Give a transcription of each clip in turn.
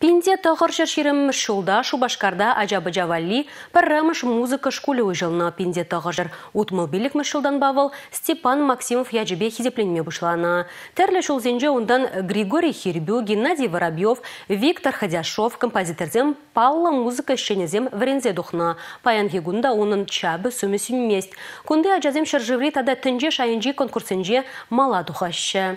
Пинде тағыр шершерім шулда Шубашкарда Аджабы Джавали паррамыш музыка школы ұжылына пинде тағыр утмобилік мүшілдан бавыл Степан Максимов яжібе хизепленме бұшлана. Тәрлі шулзенже ондан Григорий Хирбю, Геннадий Воробьев, Виктор Ходяшов, композиторзем Палла музыка шенезем врензе духна. Паян гегунда оның чабы сүмесін мест. Күнде ажазем шыржыври тада тінже шайынжи конкурсенже мала духашы.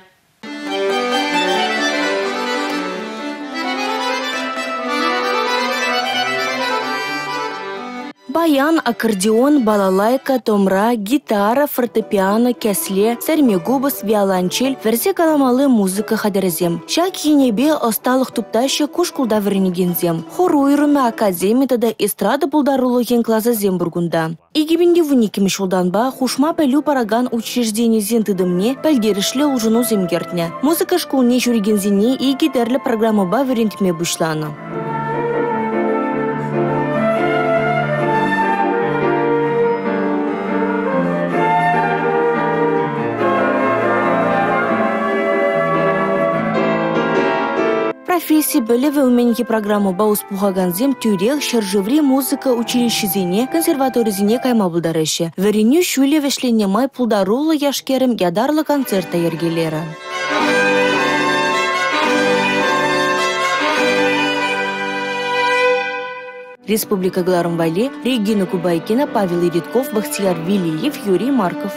Баян, аккордеон, балалайка, томра, гитара, фортепиано, кәсле, сәрмегубыс, виолончель, версе каламалы музыка хадерзем. Шак енебе осталық тупташы кушкулда вернегензем. Хор уйрымы академияда эстрада булдарулы клаза зембургунда. Игибинге вуниким шулданба хушма пәлю параган учреждение зен тыдымне пәлгерішлі ұжыну земгертне. Музыка школне жүргензіне и гидерлі программа ба верентме бұшланы. Профессия біліві үменеке программа бауыз зем тюрех шыржыври музыка училищезіне консерваторизіне кайма бұлдарэші. Вереню шуле вешлене май пулдарулы яшкерім ядарлы концерта ергелері. Республика Гларымбали, Регина Кубайкина, Павел Иридков, Бахтияр Вилиев, Юрий Марков.